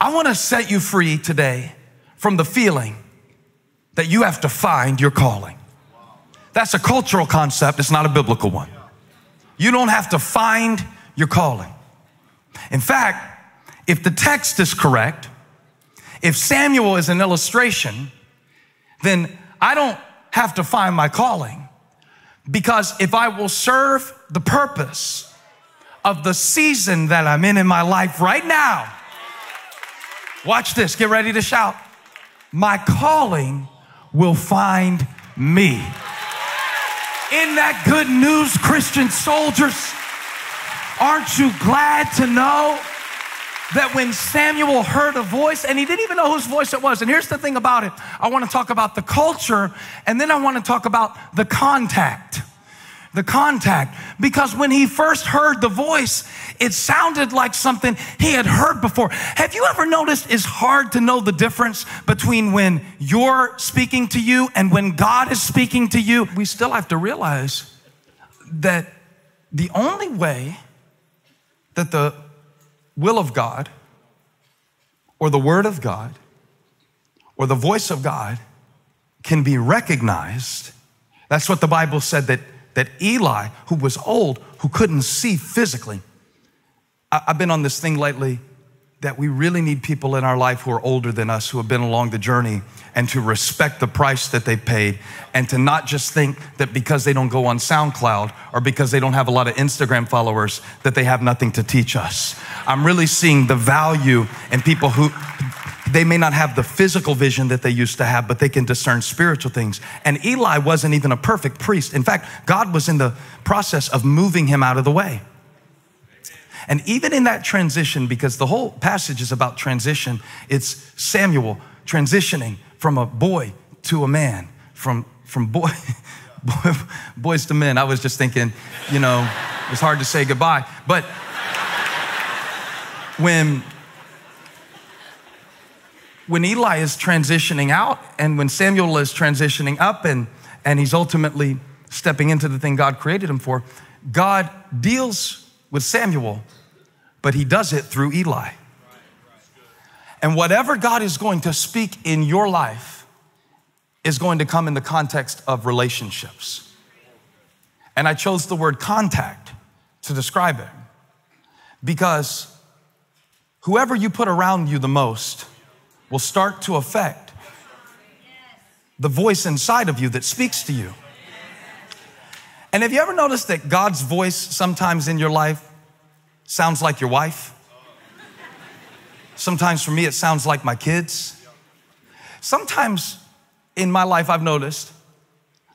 I want to set you free today from the feeling that you have to find your calling. That's a cultural concept, it's not a biblical one. You don't have to find your calling. In fact, if the text is correct, if Samuel is an illustration, then I don't have to find my calling. Because if I will serve the purpose of the season that I'm in in my life right now, watch this, get ready to shout. My calling will find me. In that good news, Christian soldiers, aren't you glad to know that when Samuel heard a voice, and he didn't even know whose voice it was. And here's the thing about it I want to talk about the culture, and then I want to talk about the contact. The contact. Because when he first heard the voice, it sounded like something he had heard before. Have you ever noticed it's hard to know the difference between when you're speaking to you and when God is speaking to you? We still have to realize that the only way that the will of God or the word of God or the voice of God can be recognized. That's what the Bible said that, that Eli, who was old, who couldn't see physically, I, I've been on this thing lately that we really need people in our life who are older than us, who have been along the journey, and to respect the price that they paid, and to not just think that because they don't go on SoundCloud or because they don't have a lot of Instagram followers, that they have nothing to teach us. I'm really seeing the value in people who they may not have the physical vision that they used to have, but they can discern spiritual things. And Eli wasn't even a perfect priest. In fact, God was in the process of moving him out of the way. And even in that transition, because the whole passage is about transition, it's Samuel transitioning from a boy to a man, from, from boy, boys to men. I was just thinking, you know, it's hard to say goodbye. But when, when Eli is transitioning out and when Samuel is transitioning up and, and he's ultimately stepping into the thing God created him for, God deals with Samuel but he does it through Eli. And whatever God is going to speak in your life is going to come in the context of relationships. And I chose the word contact to describe it because whoever you put around you the most will start to affect the voice inside of you that speaks to you. And have you ever noticed that God's voice sometimes in your life sounds like your wife. Sometimes for me, it sounds like my kids. Sometimes in my life, I've noticed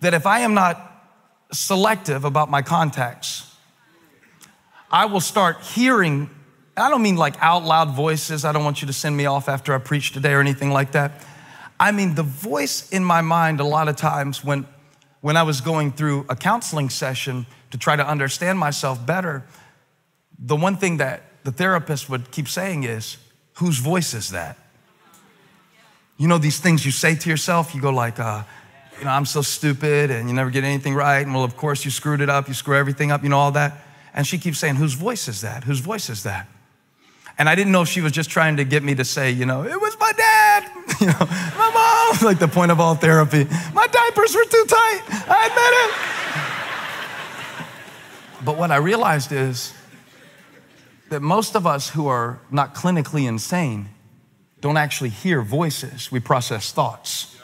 that if I am not selective about my contacts, I will start hearing, I don't mean like out loud voices. I don't want you to send me off after I preach today or anything like that. I mean, the voice in my mind, a lot of times when, when I was going through a counseling session to try to understand myself better, the one thing that the therapist would keep saying is, whose voice is that? You know, these things you say to yourself, you go like, uh, you know, I'm so stupid and you never get anything right. And well, of course, you screwed it up, you screw everything up, you know, all that. And she keeps saying, whose voice is that? Whose voice is that? And I didn't know if she was just trying to get me to say, you know, it was my dad, you know, my mom, like the point of all therapy. My diapers were too tight, I admit it. But what I realized is, that most of us who are not clinically insane don't actually hear voices, we process thoughts.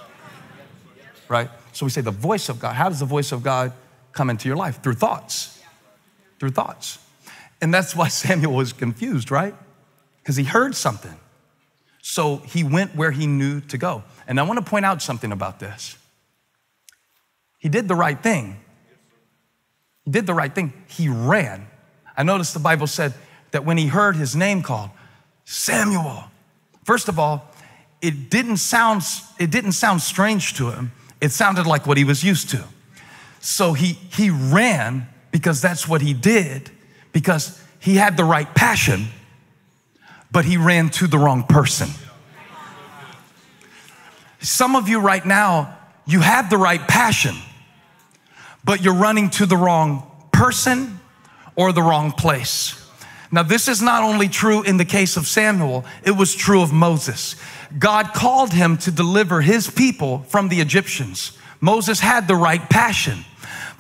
Right? So we say the voice of God. How does the voice of God come into your life? Through thoughts. Through thoughts. And that's why Samuel was confused, right? Because he heard something. So he went where he knew to go. And I want to point out something about this. He did the right thing. He did the right thing. He ran. I noticed the Bible said that when he heard his name called, Samuel, first of all, it didn't sound, it didn't sound strange to him. It sounded like what he was used to. So he, he ran because that's what he did, because he had the right passion, but he ran to the wrong person. Some of you right now, you have the right passion, but you're running to the wrong person or the wrong place. Now, this is not only true in the case of Samuel, it was true of Moses. God called him to deliver his people from the Egyptians. Moses had the right passion.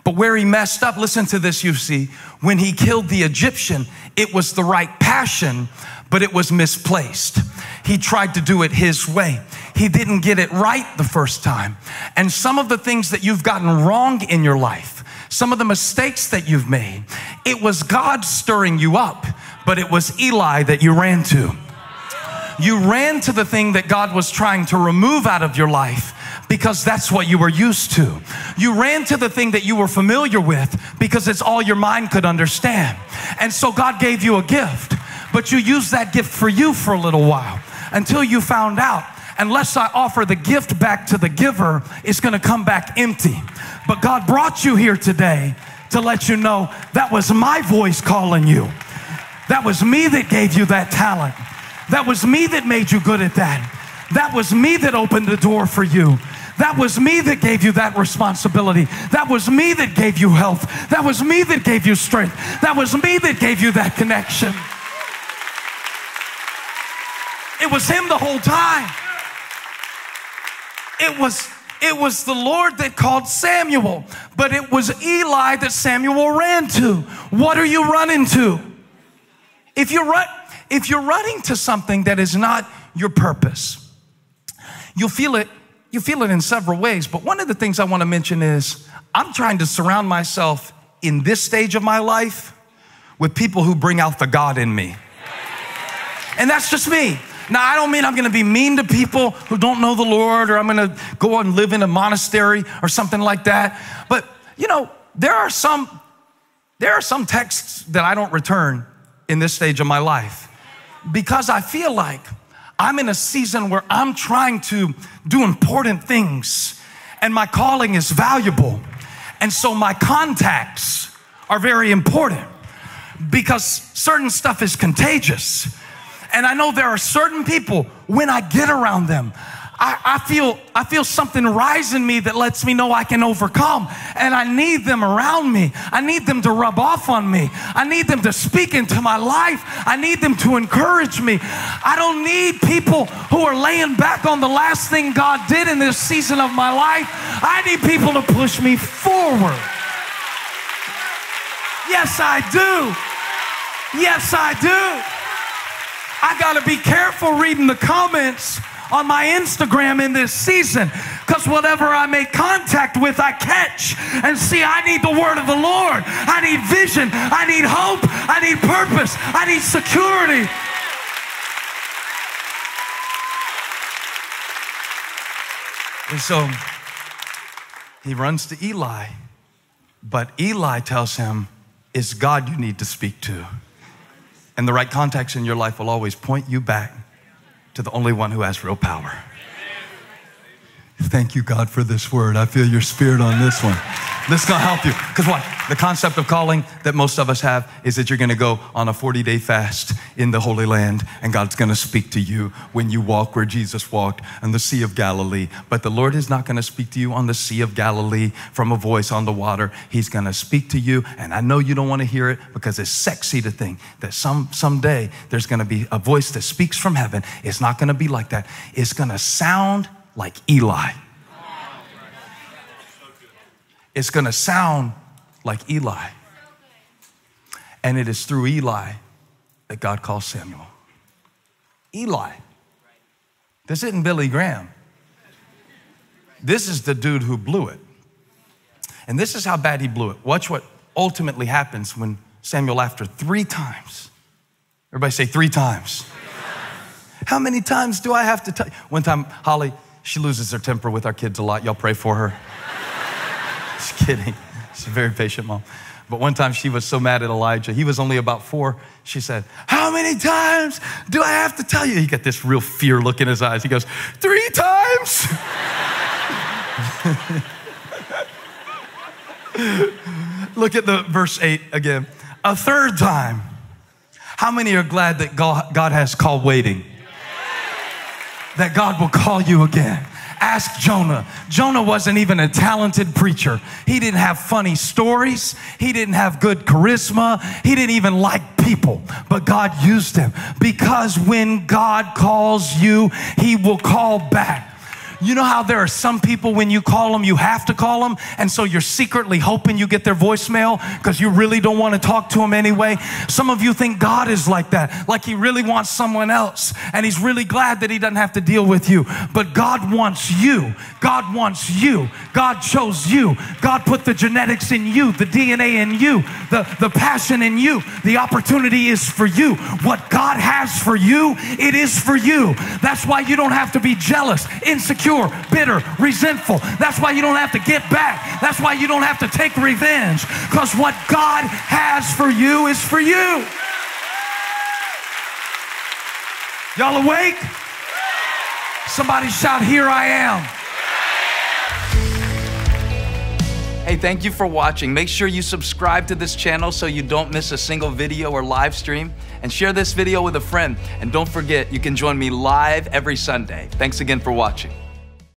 But where he messed up, listen to this, you see, when he killed the Egyptian, it was the right passion, but it was misplaced. He tried to do it his way. He didn't get it right the first time. And some of the things that you've gotten wrong in your life, some of the mistakes that you've made, it was God stirring you up, but it was Eli that you ran to. You ran to the thing that God was trying to remove out of your life because that's what you were used to. You ran to the thing that you were familiar with because it's all your mind could understand. And so God gave you a gift, but you used that gift for you for a little while until you found out unless I offer the gift back to the giver, it's gonna come back empty. But God brought you here today to let you know that was my voice calling you. That was me that gave you that talent. That was me that made you good at that. That was me that opened the door for you. That was me that gave you that responsibility. That was me that gave you health. That was me that gave you strength. That was me that gave you that connection. It was him the whole time. It was it was the Lord that called Samuel, but it was Eli that Samuel ran to. What are you running to? If you're run, if you're running to something that is not your purpose, you'll feel it you feel it in several ways, but one of the things I want to mention is I'm trying to surround myself in this stage of my life with people who bring out the God in me. And that's just me. Now, I don't mean I'm gonna be mean to people who don't know the Lord or I'm gonna go and live in a monastery or something like that. But, you know, there are some there are some texts that I don't return in this stage of my life because I feel like I'm in a season where I'm trying to do important things and my calling is valuable. And so my contacts are very important because certain stuff is contagious. And I know there are certain people, when I get around them, I, I, feel I feel something rise in me that lets me know I can overcome. And I need them around me. I need them to rub off on me. I need them to speak into my life. I need them to encourage me. I don't need people who are laying back on the last thing God did in this season of my life. I need people to push me forward. Yes, I do. Yes, I do. I got to be careful reading the comments on my Instagram in this season because whatever I make contact with, I catch. And see, I need the word of the Lord. I need vision. I need hope. I need purpose. I need security. And so he runs to Eli, but Eli tells him, It's God you need to speak to. And the right contacts in your life will always point you back to the only one who has real power. Thank you, God, for this word. I feel your spirit on this one. This is gonna help you. Because what? The concept of calling that most of us have is that you're gonna go on a 40 day fast in the Holy Land and God's gonna speak to you when you walk where Jesus walked on the Sea of Galilee. But the Lord is not gonna speak to you on the Sea of Galilee from a voice on the water. He's gonna speak to you, and I know you don't wanna hear it because it's sexy to think that some someday there's gonna be a voice that speaks from heaven. It's not gonna be like that. It's gonna sound like Eli. It's going to sound like Eli. And it is through Eli that God calls Samuel. Eli. This isn't Billy Graham. This is the dude who blew it. And this is how bad he blew it. Watch what ultimately happens when Samuel, after three times, everybody say three times. How many times do I have to tell you? One time, Holly, she loses her temper with our kids a lot. Y'all pray for her. Just kidding. She's a very patient mom. But one time she was so mad at Elijah. He was only about four. She said, How many times do I have to tell you? He got this real fear look in his eyes. He goes, Three times. look at the verse 8 again. A third time. How many are glad that God has called waiting? that God will call you again Ask Jonah. Jonah wasn't even a talented preacher. He didn't have funny stories. He didn't have good charisma. He didn't even like people. But God used him because when God calls you, He will call back. You know how there are some people when you call them, you have to call them, and so you're secretly hoping you get their voicemail because you really don't want to talk to them anyway. Some of you think God is like that, like He really wants someone else, and He's really glad that He doesn't have to deal with you. But God wants you. God wants you. God chose you. God put the genetics in you, the DNA in you, the, the passion in you. The opportunity is for you. What God has for you, it is for you. That's why you don't have to be jealous, insecure insecure, bitter, resentful. That's why you don't have to get back. That's why you don't have to take revenge. Because what God has for you is for you. Y'all awake? Somebody shout, Here I am. Hey, thank you for watching. Make sure you subscribe to this channel so you don't miss a single video or live stream. And share this video with a friend. And don't forget, you can join me live every Sunday. Thanks again for watching.